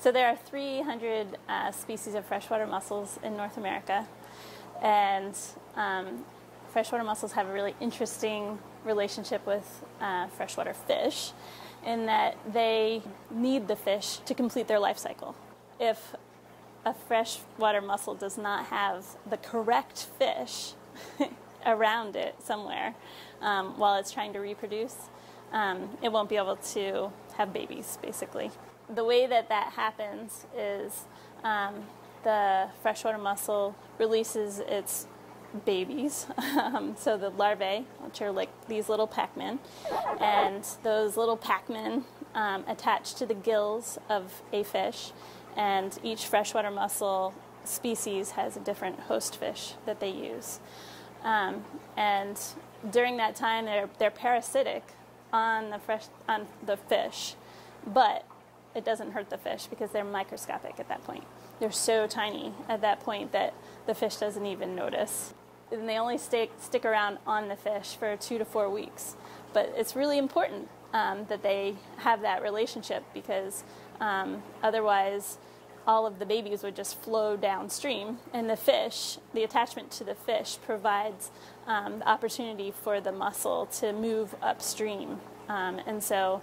So there are 300 uh, species of freshwater mussels in North America, and um, freshwater mussels have a really interesting relationship with uh, freshwater fish in that they need the fish to complete their life cycle. If a freshwater mussel does not have the correct fish around it somewhere um, while it's trying to reproduce, um, it won't be able to have babies, basically. The way that that happens is um, the freshwater mussel releases its babies, um, so the larvae, which are like these little Pac-Men, and those little Pac-Men um, attach to the gills of a fish, and each freshwater mussel species has a different host fish that they use. Um, and during that time, they're, they're parasitic on the fresh on the fish, but it doesn't hurt the fish because they're microscopic at that point. They're so tiny at that point that the fish doesn't even notice. And they only stick, stick around on the fish for two to four weeks. But it's really important um, that they have that relationship because um, otherwise, all of the babies would just flow downstream. And the fish, the attachment to the fish, provides um, the opportunity for the mussel to move upstream. Um, and so,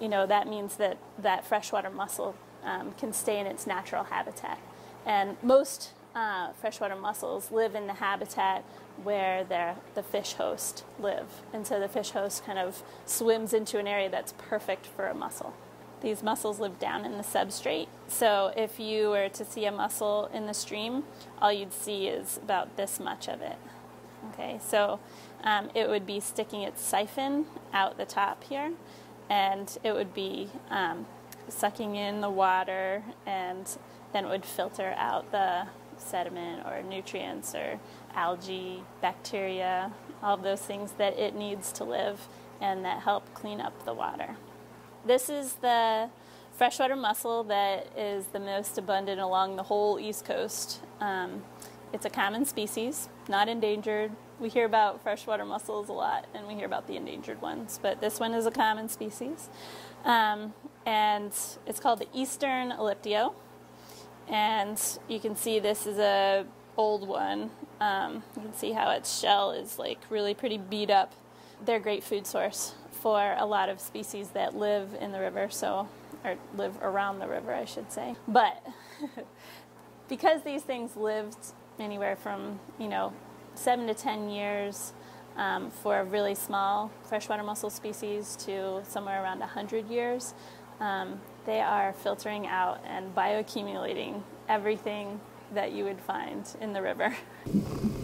you know, that means that that freshwater mussel um, can stay in its natural habitat. And most uh, freshwater mussels live in the habitat where the fish host live. And so the fish host kind of swims into an area that's perfect for a mussel. These mussels live down in the substrate. So if you were to see a mussel in the stream, all you'd see is about this much of it. Okay, so um, it would be sticking its siphon out the top here, and it would be um, sucking in the water, and then it would filter out the sediment or nutrients or algae, bacteria, all of those things that it needs to live and that help clean up the water. This is the freshwater mussel that is the most abundant along the whole East Coast. Um, it's a common species, not endangered. We hear about freshwater mussels a lot, and we hear about the endangered ones, but this one is a common species. Um, and it's called the Eastern Elliptio. And you can see this is a old one. Um, you can see how its shell is like really pretty beat up. They're a great food source for a lot of species that live in the river, so or live around the river, I should say. But because these things lived anywhere from you know seven to ten years um, for a really small freshwater mussel species to somewhere around 100 years, um, they are filtering out and bioaccumulating everything that you would find in the river.